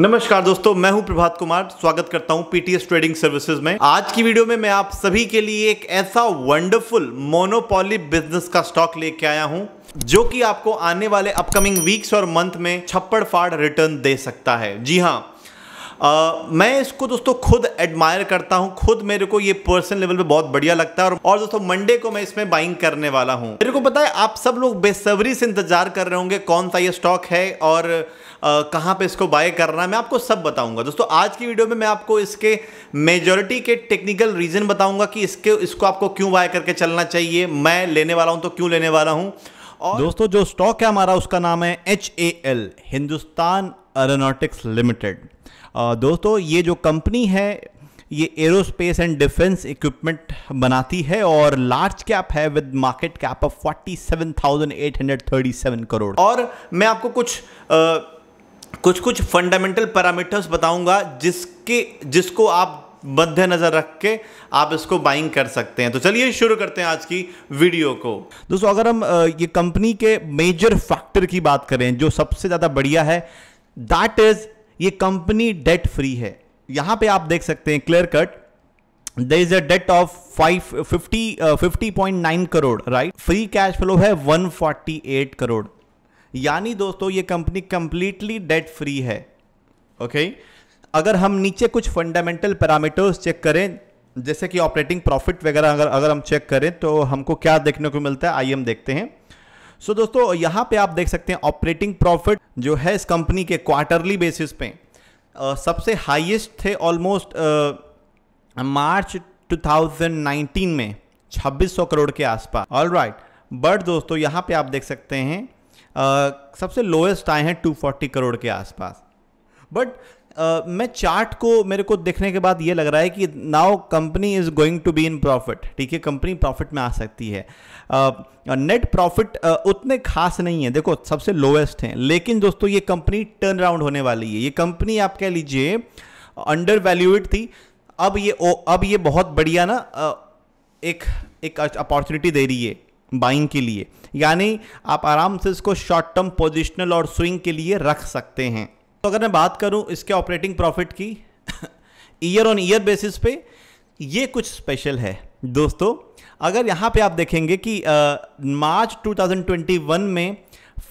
नमस्कार दोस्तों, मैं हूँ प्रभात कुमार। स्वागत करता हूँ पीटीएस ट्रेडिंग सर्विसेज़ में। आज की वीडियो में मैं आप सभी के लिए एक ऐसा वंडरफुल मोनोपॉली बिज़नेस का स्टॉक लेके आया हूँ, जो कि आपको आने वाले अपकमिंग वीक्स और मंथ में छप्पड़ फाड़ रिटर्न दे सकता है। जी हाँ Uh, मैं इसको दोस्तों खुद एडमायर करता हूँ। खुद मेरे को ये पर्सनल लेवल पे बहुत बढ़िया लगता है। और, और दोस्तों मंडे को मैं इसमें बाइंग करने वाला हूँ। मेरे को पता है आप सब लोग बेसब्री से इंतज़ार कर रहे होंगे कौन सा ये स्टॉक है और कहाँ पे इसको बाय करना है। मैं आपको सब बताऊँगा। दोस्तों आज की वीडियो में मैं आपको इसके मेजोरिटी के टेक्निकल रीजन बताऊँगा कि इसके इसको आपको क्यों बाय करके चलना चाहिए। मैं लेने वाला हूँ तो क्यों लेने वाला हूँ? और दोस्तों जो स्टॉक है हमारा उसका नाम है H A L Hindustan aeronautics limited दोस्तों ये जो कंपनी है ये एरोस्पेस एंड डिफेंस इक्विपमेंट बनाती है और लार्ज कैप है with market cap of 47,837 crore. और मैं आपको कुछ आ, कुछ कुछ फंडामेंटल पैरामीटर्स बताऊँगा जिसके जिसको आप मध्य नज़र रख के आप इसको बाइंग कर सकते हैं। तो चलिए शुरू करते हैं आज की वीडियो को। दोस्तों अगर हम ये कंपनी के मेजर फैक्टर की बात करें जो सबसे ज़्यादा बढ़िया है दैट इज़ ये कंपनी डेट फ्री है। यहाँ पे आप देख सकते हैं clear cut there is a debt of five fifty fifty point nine crore right free cash flow है वन फोर्टी एट करोड़ यानी दोस्तों, ये कंपनी कंप्लीटली डेट फ्री है। Okay okay? अगर हम नीचे कुछ फंडामेंटल पैरामीटर्स चेक करें, जैसे कि ऑपरेटिंग प्रॉफिट वगैरह अगर अगर हम चेक करें तो हमको क्या देखने को मिलता है? आइए हम देखते हैं। सो दोस्तों, यहाँ पे आप देख सकते हैं ऑपरेटिंग प्रॉफिट जो है इस कंपनी के क्वार्टरली बेसिस पे। सबसे हाईएस्ट थे ऑलमोस्ट मार्च 2019 में 2600 करोड़ के आसपास। ऑल राइट बट दोस्तों, यहाँ पे आप देख सकते हैं सबसे लोएस्ट आए हैं 240 करोड़ के आसपास। बट मैं चार्ट को मेरे को देखने के बाद ये लग रहा है कि now company is going to be in profit. ठीक है कंपनी प्रॉफिट में आ सकती है। नेट uh, प्रॉफिट uh, उतने खास नहीं है। देखो सबसे लोएस्ट हैं। लेकिन दोस्तों ये कंपनी टर्न अराउंड होने वाली है। ये कंपनी आप कह लीजिए अंडर वैल्यूड थी। अब ये ओ, अब ये बहुत बढ़िया ना एक एक अपॉर्चुनिटी दे रही है बाइंग के लिए। यानी आप आराम से इसको शॉर्ट टर्म पोजिशनल और स्विंग के लिए रख सकते हैं। तो अगर मैं बात करूँ इसके ऑपरेटिंग प्रॉफिट की ईयर ऑन ईयर बेसिस पे ये कुछ स्पेशल है। दोस्तों अगर यहाँ पे आप देखेंगे कि मार्च 2021 में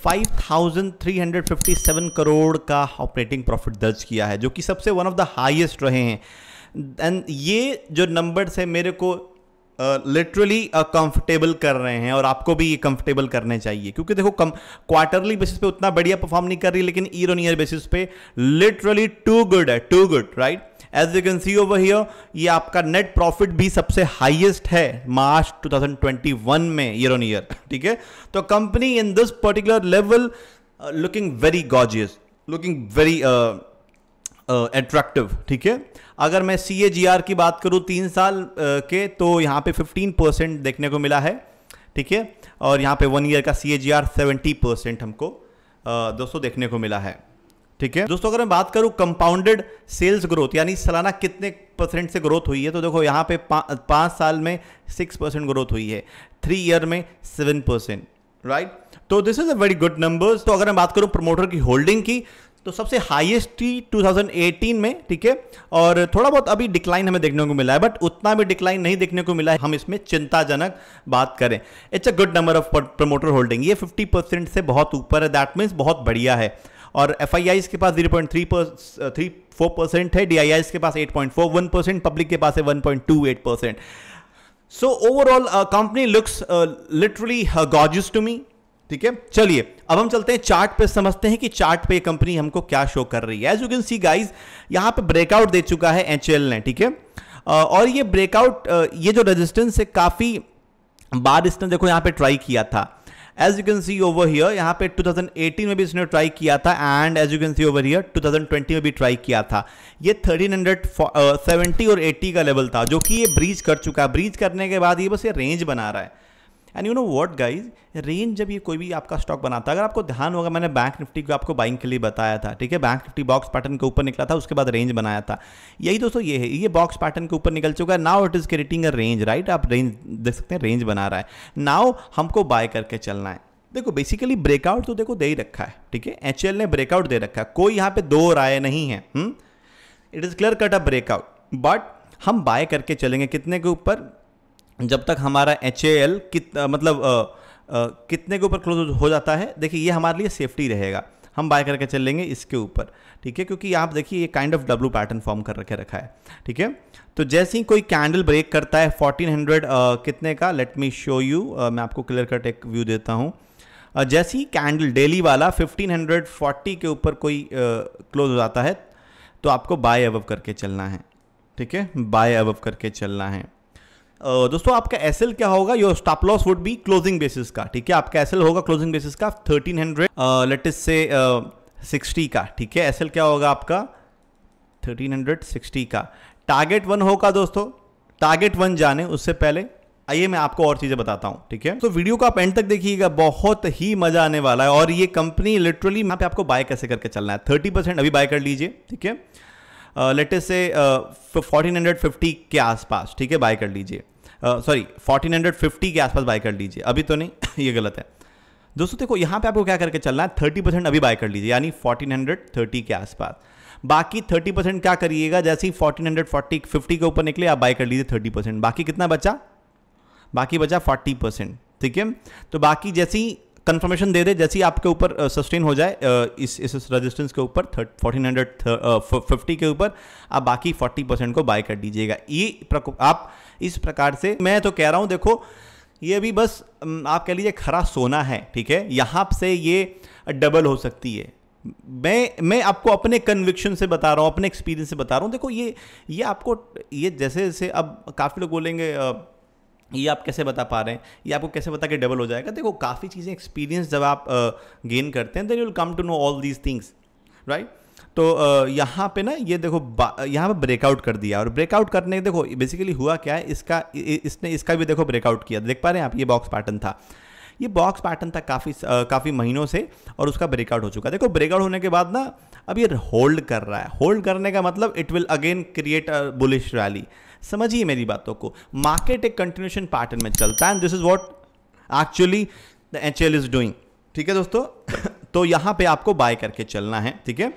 5,357 करोड़ का ऑपरेटिंग प्रॉफिट दर्ज किया है जो कि सबसे वन ऑफ़ द हाईएस्ट रहे हैं। एंड ये जो नंबर्स है मेरे को लिटरली कंफर्टेबल कर रहे हैं और आपको भी ये कंफर्टेबल करने चाहिए। क्योंकि देखो, कम क्वार्टरली बेसिस पे उतना बढ़िया परफॉर्म नहीं कर रही, लेकिन ईयर ऑन ईयर बेसिस पे लिटरली टू गुड है too good right as you can see over here ये आपका नेट प्रॉफिट भी सबसे हाईएस्ट है मार्च 2021 में ईयर ऑन ईयर ठीक है? तो company in this particular level looking very gorgeous looking very attractive ठीक है? अगर मैं सी ए जी आर की बात करूँ तीन साल के तो यहाँ पे 15 परसेंट देखने को मिला है ठीक है? और यहाँ पे वन ईयर का सी ए सेवेंटी परसेंट हमको दोस्तों देखने को मिला है ठीक है? दोस्तों अगर मैं बात करूँ कंपाउंडेड सेल्स ग्रोथ यानी सालाना कितने परसेंट से ग्रोथ हुई है तो देखो यहाँ पे पा, पाँच साल में सिक्स परसेंट ग्रोथ हुई है थ्री ईयर में सेवन परसेंट राइट तो this is a very good numbers तो अगर मैं बात करूँ प्रमोटर की होल्डिंग की तो सबसे हाईएस्ट थी 2018 में, ठीक है? और थोड़ा बहुत अभी डिक्लाइन हमें देखने को मिला है बट उतना भी डिक्लाइन नहीं देखने को मिला है। हम इसमें चिंताजनक बात करें। It's a good number of promoter holding ये 50 परसेंट से बहुत ऊपर है। दैट मीन्स बहुत बढ़िया है। और एफ़ के पास zero point three three four percent है। डीआईआई के पास eight point four one percent public के पास है one point two eight percent so overall company looks literally gorgeous to me ठीक है? चलिए, अब हम चलते हैं चार्ट पे, समझते हैं कि चार्ट पे कंपनी हमको क्या शो कर रही है। As you can see guys यहाँ पे ब्रेकआउट दे चुका है एच ने, ठीक है? और ये ब्रेकआउट ये जो रेजिस्टेंस है, काफ़ी बार इसने देखो यहाँ पे ट्राई किया था। As you can see over here यहाँ पे 2018 में भी इसने ट्राई किया था and as you can see over here 2020 में भी ट्राई किया था। ये 1370 और 80 का लेवल था, जो कि ये ब्रीच कर चुका है। ब्रीच करने के बाद ये बस ये रेंज बना रहा है। And you know what guys range जब ये कोई भी आपका स्टॉक बनाता है, अगर आपको ध्यान होगा, मैंने बैंक निफ्टी को आपको बाइंग के लिए बताया था, ठीक है? बैंक निफ्टी बॉक्स पैटर्न के ऊपर निकला था, उसके बाद रेंज बनाया था। यही दोस्तों, ये है, ये बॉक्स पैटर्न के ऊपर निकल चुका है। Now it is creating a range right आप रेंज देख सकते हैं रेंज बना रहा है। नाउ हमको बाय करके चलना है। देखो बेसिकली ब्रेकआउट तो देखो दे ही रखा है, ठीक है? एच ने ब्रेकआउट दे रखा है। कोई यहाँ पे दो राय नहीं है it is clear cut a breakout but हम बाय करके चलेंगे कितने के ऊपर? जब तक हमारा एच ए एल कित मतलब आ, आ, कितने के ऊपर क्लोज हो जाता है देखिए ये हमारे लिए सेफ्टी रहेगा। हम बाय करके चल लेंगे इसके ऊपर ठीक है? क्योंकि आप देखिए ये kind of W pattern form कर रखे रखा है ठीक है? तो जैसे ही कोई कैंडल ब्रेक करता है 1400 uh, कितने का? लेट मी शो यू मैं आपको क्लियर कट एक व्यू देता हूँ। जैसे ही कैंडल डेली वाला 1540 के ऊपर कोई क्लोज हो जाता है तो आपको बाय अबव करके चलना है ठीक है? बाय अबव करके चलना है। दोस्तों, आपका एसएल क्या होगा? Your stop loss would be closing basis का, ठीक है? आपका एसएल होगा क्लोजिंग बेसिस का 1300 लेट इज़ से 60 का, ठीक है? एसएल क्या होगा आपका? 1360 का। टारगेट वन होगा दोस्तों। टारगेट वन जाने, उससे पहले आइए मैं आपको और चीज़ें बताता हूँ, ठीक है? तो वीडियो को आप एंड तक देखिएगा, बहुत ही मज़ा आने वाला है। और ये कंपनी लिटरली यहाँ पे आपको बाय कैसे करके चलना है? थर्टी परसेंट अभी बाय कर लीजिए, ठीक है? लेटेस्ट से फोर्टीन हंड्रेड फिफ्टी के आसपास, ठीक है बाय कर लीजिए। सॉरी फोर्टीन हंड्रेड फिफ्टी के आसपास बाय कर लीजिए। अभी तो नहीं, ये गलत है। दोस्तों, देखो, यहाँ पे आपको क्या करके चलना है? थर्टी परसेंट अभी बाय कर लीजिए, यानी फोर्टीन हंड्रेड थर्टी के आसपास। बाकी थर्टी परसेंट क्या करिएगा? जैसे ही फोर्टीन हंड्रेड फोर्टी फिफ्टी के ऊपर निकले, आप बाय कर लीजिए थर्टी परसेंट बाकी कितना बचा? बाकी बचा फोर्टी परसेंट ठीक है? तो बाकी जैसे ही कंफर्मेशन दे दे जैसे ही आपके ऊपर सस्टेन हो जाए इस इस रेजिस्टेंस के ऊपर फोर्टीन हंड्रेड फिफ्टी के ऊपर, आप बाकी फोर्टी परसेंट को बाय कर दीजिएगा। ये आप इस प्रकार से, मैं तो कह रहा हूँ, देखो, ये अभी बस आप कह लीजिए खरा सोना है, ठीक है? यहाँ से ये डबल हो सकती है। मैं मैं आपको अपने कन्विक्शन से बता रहा हूँ, अपने एक्सपीरियंस से बता रहा हूँ। देखो, ये ये आपको, ये जैसे जैसे अब काफ़ी लोग बोलेंगे ये आप कैसे बता पा रहे हैं? ये आपको कैसे बता के डबल हो जाएगा? देखो, काफ़ी चीज़ें एक्सपीरियंस जब आप गेन करते हैं then you will come to know all these things right तो यहाँ पे ना ये देखो यहाँ पे ब्रेकआउट कर दिया और ब्रेकआउट करने देखो बेसिकली हुआ क्या है? इसका इसने, इसका भी देखो ब्रेकआउट किया। देख पा रहे हैं आप, ये बॉक्स पैटर्न था। ये बॉक्स पैटर्न था काफ़ी काफ़ी महीनों से और उसका ब्रेकआउट हो चुका देखो ब्रेकआउट होने के बाद ना, अब ये होल्ड कर रहा है। होल्ड करने का मतलब it will again create a bullish rally समझिए मेरी बातों को। मार्केट एक कंटिन्यूशन पैटर्न में चलता है and this is what actually the H L is doing ठीक है दोस्तों? तो यहाँ पे आपको बाय करके चलना है, ठीक है?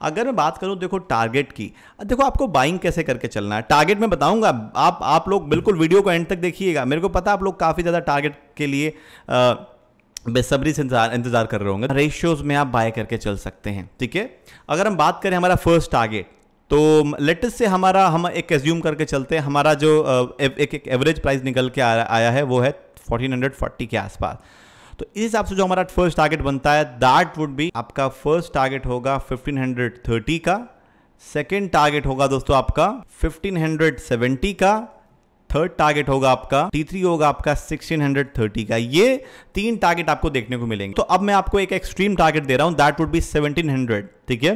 अगर मैं बात करूँ, देखो टारगेट की। देखो, आपको बाइंग कैसे करके चलना है? टारगेट में बताऊँगा, आप आप लोग बिल्कुल वीडियो को एंड तक देखिएगा। मेरे को पता है आप लोग काफ़ी ज़्यादा टारगेट के लिए बेसब्री से इंतज़ार इंतज़ार कर रहे होंगे। रेशियोज में आप बाय करके चल सकते हैं, ठीक है? अगर हम बात करें हमारा फ़र्स्ट टारगेट तो लेटेस्ट से हमारा, हम एक एज्यूम करके चलते हैं। हमारा जो एक एक एवरेज प्राइस निकल के आया है, वो है 1440 के आसपास। तो इस हिसाब से जो हमारा फ़र्स्ट टारगेट बनता है दैट वुड बी आपका फ़र्स्ट टारगेट होगा 1530 का। सेकेंड टारगेट होगा दोस्तों आपका 1570 का। थर्ड टारगेट होगा आपका टी थ्री होगा आपका 1630 का। ये तीन टारगेट आपको देखने को मिलेंगे। तो अब मैं आपको एक एक्सट्रीम टारगेट दे रहा हूँ दैट वुड बी 1700 ठीक है?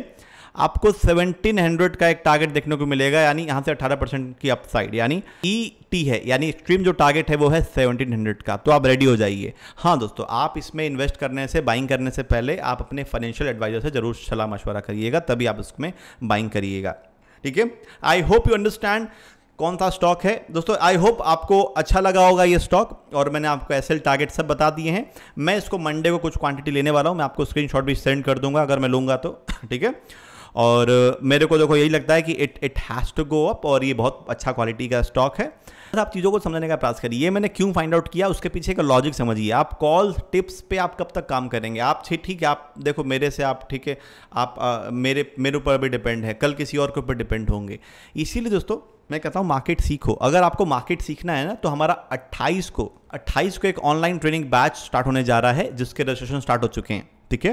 आपको 1700 का एक टारगेट देखने को मिलेगा, यानी यहाँ से 18 परसेंट की अपसाइड यानी ई e टी है, यानी एक्सट्रीम जो टारगेट है वो है 1700 का। तो आप रेडी हो जाइए। हाँ दोस्तों, आप इसमें इन्वेस्ट करने से बाइंग करने से पहले आप अपने फाइनेंशियल एडवाइजर से ज़रूर सलाह मशवरा करिएगा, तभी आप इसमें बाइंग करिएगा। ठीक है? आई होप यू अंडरस्टैंड कौन सा स्टॉक है। दोस्तों आई होप आपको अच्छा लगा होगा ये स्टॉक और मैंने आपको एसएल टारगेट सब बता दिए हैं। मैं इसको मंडे को कुछ क्वांटिटी लेने वाला हूँ, मैं आपको स्क्रीनशॉट भी सेंड कर दूँगा, अगर मैं लूँगा तो। ठीक है? और मेरे को देखो यही लगता है कि it it has to go up और ये बहुत अच्छा क्वालिटी का स्टॉक है। आप चीज़ों को समझने का प्रयास करिए। मैंने क्यों फाइंड आउट किया? उसके पीछे का लॉजिक समझिए। आप कॉल टिप्स पे आप कब तक काम करेंगे? आप ठीक है आप देखो मेरे से आप ठीक है आप आ, मेरे मेरे ऊपर भी डिपेंड है। कल किसी और के ऊपर डिपेंड होंगे। इसीलिए दोस्तों मैं कहता हूँ मार्केट सीखो। अगर आपको मार्केट सीखना है ना तो हमारा 28 को 28 को एक ऑनलाइन ट्रेनिंग बैच स्टार्ट होने जा रहा है जिसके रजिस्ट्रेशन स्टार्ट हो चुके हैं ठीक है?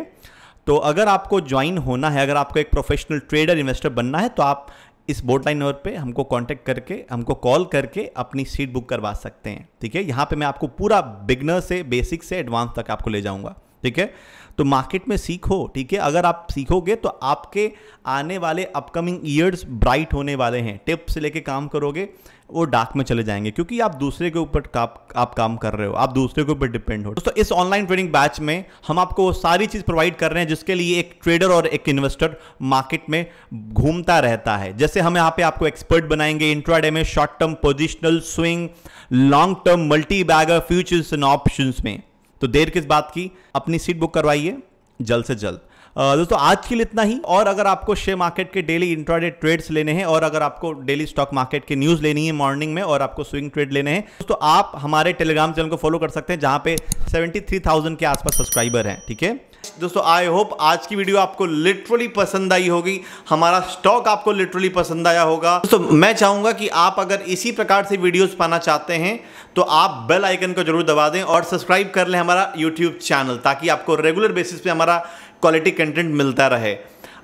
तो अगर आपको ज्वाइन होना है, अगर आपको एक प्रोफेशनल ट्रेडर इन्वेस्टर बनना है तो आप इस बोर्ड लाइन नंबर पे हमको कांटेक्ट करके, हमको कॉल करके अपनी सीट बुक करवा सकते हैं, ठीक है? यहाँ पे मैं आपको पूरा बिगनर से बेसिक से एडवांस तक आपको ले जाऊँगा, ठीक है? तो मार्केट में सीखो, ठीक है? अगर आप सीखोगे तो आपके आने वाले अपकमिंग ईयर्स ब्राइट होने वाले हैं टिप से लेके काम करोगे वो डार्क में चले जाएँगे क्योंकि आप दूसरे के ऊपर आप, आप काम कर रहे हो आप दूसरे के ऊपर डिपेंड हो। दोस्तों इस ऑनलाइन ट्रेडिंग बैच में हम आपको वो सारी चीज़ प्रोवाइड कर रहे हैं जिसके लिए एक ट्रेडर और एक इन्वेस्टर मार्केट में घूमता रहता है। जैसे हम यहाँ पे आपको एक्सपर्ट बनाएँगे इंट्राडे में short term positional swing long term multi bagger futures and option में। तो देर किस बात की? अपनी सीट बुक करवाइए जल्द से जल्द। दोस्तों आज के लिए इतना ही। और अगर आपको शेयर मार्केट के डेली इंट्राडे ट्रेड्स लेने हैं और अगर आपको डेली स्टॉक मार्केट के न्यूज़ लेनी है मॉर्निंग में और आपको स्विंग ट्रेड लेने हैं दोस्तों आप हमारे टेलीग्राम चैनल को फॉलो कर सकते हैं जहाँ पे 73,000 के आसपास सब्सक्राइबर हैं ठीक है? दोस्तों आई होप आज की वीडियो आपको लिटरली पसंद आई होगी। हमारा स्टॉक आपको लिटरली पसंद आया होगा। दोस्तों मैं चाहूँगा कि आप अगर इसी प्रकार से वीडियोस पाना चाहते हैं तो आप बेल आइकन को ज़रूर दबा दें और सब्सक्राइब कर लें हमारा यूट्यूब चैनल ताकि आपको रेगुलर बेसिस पे हमारा क्वालिटी कंटेंट मिलता रहे।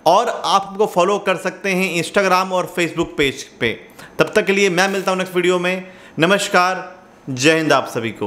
और आप हमको फॉलो कर सकते हैं इंस्टाग्राम और फेसबुक पेज पे। तब तक के लिए मैं मिलता हूँ नेक्स्ट वीडियो में। नमस्कार, जय हिंद आप सभी को।